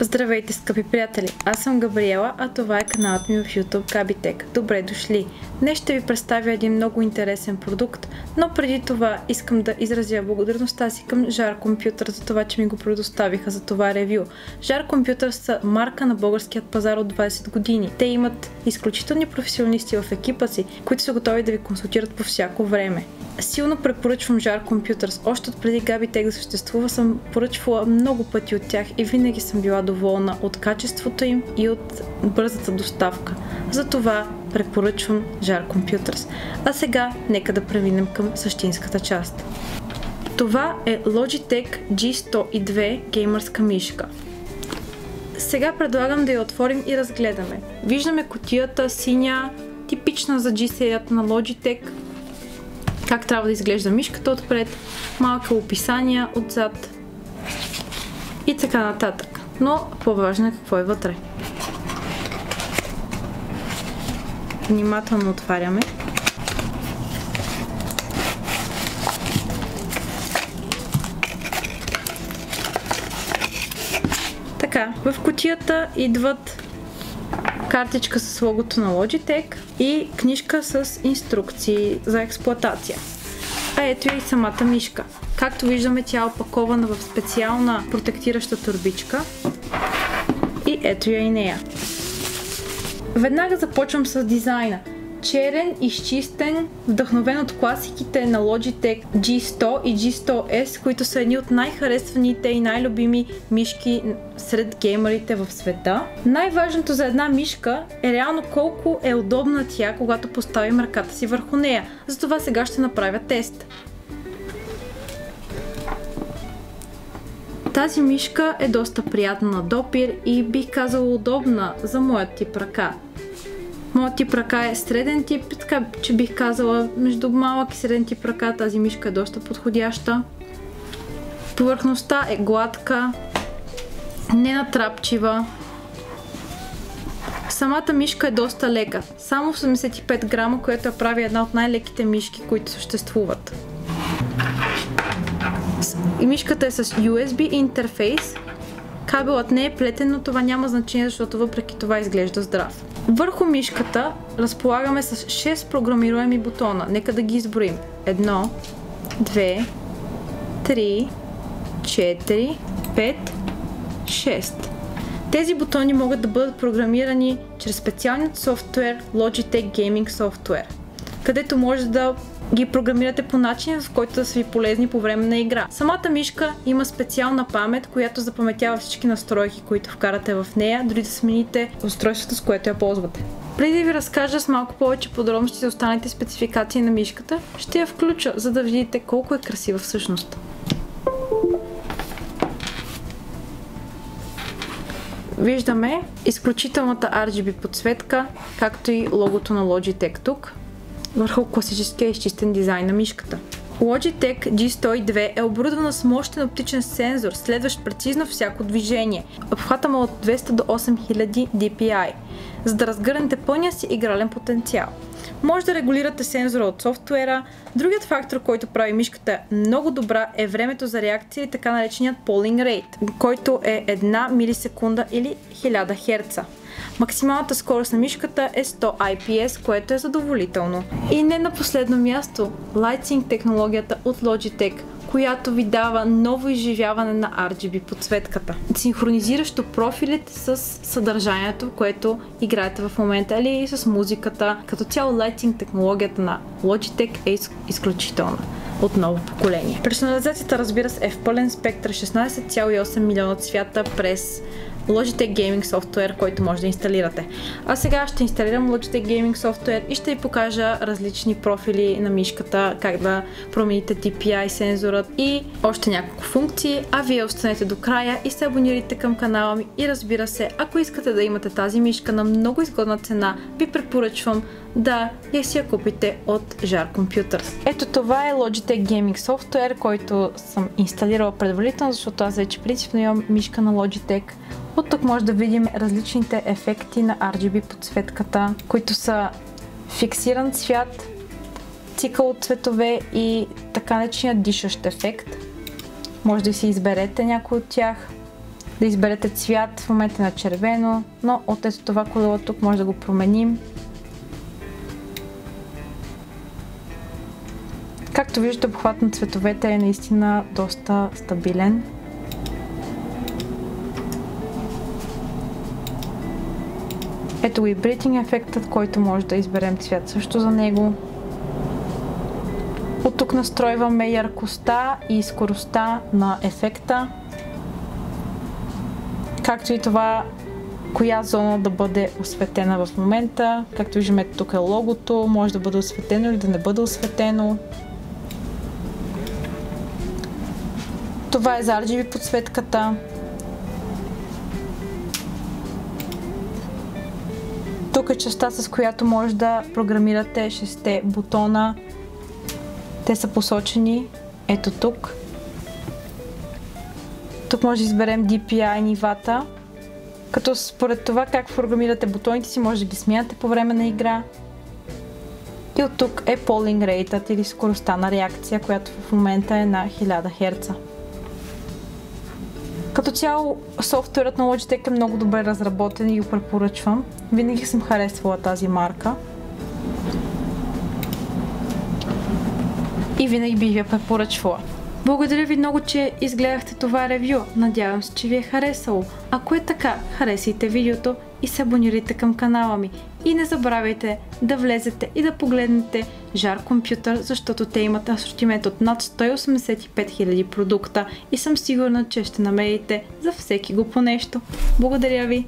Здравейте, скъпи приятели! Аз съм Габриела, а това е каналът ми в YouTube Gabitech. Добре дошли! Днес ще ви представя един много интересен продукт, но преди това искам да изразя благодарността си към Жар Компютър за това, че ми го предоставиха за това ревю. Жар Компютър са марка на българският пазар от 20 години. Те имат изключителни професионалисти в екипа си, които са готови да ви консултират по всяко време. Силно препоръчвам Jar Computers. Още от преди Gabitech да съществува съм поръчвала много пъти от тях и винаги съм била доволна от качеството им и от бързата доставка. Затова препоръчвам Jar Computers. А сега нека да преминем към същинската част. Това е Logitech G102 геймърска мишка. Сега предлагам да я отворим и разгледаме. Виждаме котията синя, типична за G серията на Logitech, как трябва да изглежда мишката отпред, малки описания отзад и така нататък. Но по-важно е какво е вътре. Внимателно отваряме. Така, в кутията идват картичка с логото на Logitech и книжка с инструкции за експлоатация. А ето и самата мишка. Както виждаме, тя е опакована в специална протектираща турбичка. И ето я и нея. Веднага започвам с дизайна черен, изчистен, вдъхновен от класиките на Logitech G100 и G100S, които са едни от най-харесваните и най-любими мишки сред геймерите в света. Най-важното за една мишка е реално колко е удобна тя, когато поставим ръката си върху нея. Затова сега ще направя тест. Тази мишка е доста приятна на допир и бих казала удобна за моят тип ръка. Моят тип ръка е среден тип, така че бих казала между малък и среден тип ръка тази мишка е доста подходяща. Повърхността е гладка, ненатрапчива. Самата мишка е доста лека, само 85 грама, което я прави една от най-леките мишки, които съществуват. И мишката е с USB интерфейс. Кабелът не е плетен, но това няма значение, защото въпреки това изглежда здрав. Върху мишката разполагаме с 6 програмируеми бутона. Нека да ги изброим. 1, 2, 3, 4, 5, 6. Тези бутони могат да бъдат програмирани чрез специалният софтуер Logitech Gaming Software, където може да ги програмирате по начин, в който да са ви полезни по време на игра. Самата мишка има специална памет, която запаметява всички настройки, които вкарате в нея, дори да смените устройството, с което я ползвате. Преди да ви разкажа с малко повече подробности за останалите спецификации на мишката, ще я включа, за да видите колко е красива всъщност. Виждаме изключителната RGB подсветка, както и логото на Logitech тук върху класическия изчистен дизайн на мишката. Logitech G102 е оборудвана с мощен оптичен сензор, следващ прецизно всяко движение. Обхвата му от 200 до 8000 DPI, за да разгърнете пълния си игрален потенциал. Може да регулирате сензора от софтуера. Другият фактор, който прави мишката много добра е времето за реакция и така нареченият polling rate, който е 1 милисекунда или 1000 Hz. Максималната скорост на мишката е 100 IPS, което е задоволително. И не на последно място, Lightsync технологията от Logitech, която ви дава ново изживяване на RGB подсветката, синхронизиращо профилите с съдържанието, което играете в момента или с музиката. Като цяло Lighting технологията на Logitech е изключителна от ново поколение. Персонализацията разбира се е в пълен спектър 16,8 милиона цвята през Logitech Gaming Software, който може да инсталирате. А сега ще инсталирам Logitech Gaming Software и ще ви покажа различни профили на мишката, как да промените DPI сензорът и още няколко функции, а вие останете до края и се абонирайте към канала ми и разбира се, ако искате да имате тази мишка на много изгодна цена, ви препоръчвам да я си я купите от Jar Computers. Ето това е Logitech Gaming Software, който съм инсталирала предварително, защото аз вече принципно имам мишка на Logitech. От тук може да видим различните ефекти на RGB подсветката, които са фиксиран цвят, цикъл от цветове и така наречения дишащ ефект. Може да си изберете някой от тях. да изберете цвят, в момента на червено, но от ето това колело тук може да го променим. Както виждате, обхват на цветовете е наистина доста стабилен. Ето и бритинг ефектът, който може да изберем цвят също за него. От тук настройваме яркостта и скоростта на ефекта, както и това коя зона да бъде осветена в момента. Както виждаме, тук е логото, може да бъде осветено или да не бъде осветено. Това е за RGB подсветката. Тук е частта, с която може да програмирате 6 бутона. Те са посочени ето тук. Тук може да изберем DPI нивата, като според това как програмирате бутоните си, може да ги смяте по време на игра. И от тук е Polling Rate или скоростта на реакция, която в момента е на 1000 Hz. Като цяло софтуерът на Logitech е много добре разработен и го препоръчвам. Винаги съм харесвала тази марка. И винаги бих я препоръчвала. Благодаря ви много, че изгледахте това ревю. Надявам се, че ви е харесало. Ако е така, харесайте видеото и се абонирайте към канала ми. И не забравяйте да влезете и да погледнете Жар Компютър, защото те имат асортимент от над 185 000 продукта и съм сигурна, че ще намерите за всеки го по нещо. Благодаря ви!